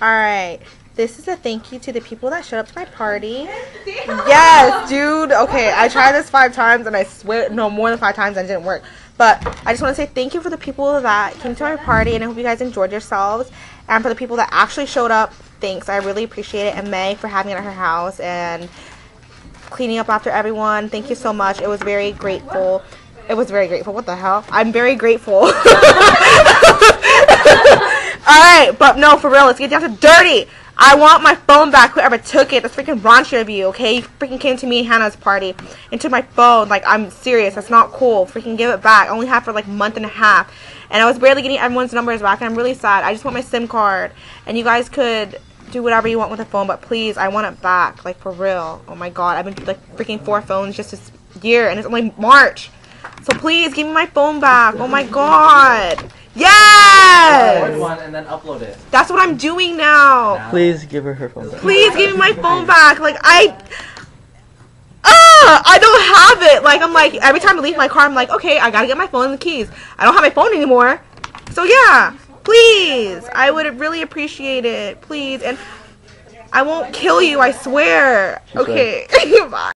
Alright. This is a thank you to the people that showed up to my party. Yes, dude. Okay, I tried this five times and I swear, no, more than five times and it didn't work. But I just want to say thank you for the people that came to my party and I hope you guys enjoyed yourselves. And for the people that actually showed up, thanks. I really appreciate it. And May for having it at her house and cleaning up after everyone. Thank you so much. It was very grateful. It was very grateful. What the hell? I'm very grateful. Alright, but no, for real, let's get down to dirty. I want my phone back, whoever took it. That's freaking raunchy of you, okay? You freaking came to me and Hannah's party and took my phone. Like, I'm serious. That's not cool. Freaking give it back. I only had for like a month and a half. And I was barely getting everyone's numbers back, and I'm really sad. I just want my SIM card. And you guys could do whatever you want with the phone, but please, I want it back. Like, for real. Oh my god. I've been like freaking four phones just this year, and it's only March. So please, give me my phone back. Oh my god. Yes! One and then upload it. That's what I'm doing now. Please give her her phone back. Please give me my phone back. Like I Ah, I don't have it. Like I'm like every time I leave my car I'm like, "Okay, I got to get my phone and the keys." I don't have my phone anymore. So yeah, please. I would really appreciate it. Please. And I won't kill you, I swear. Okay. Bye.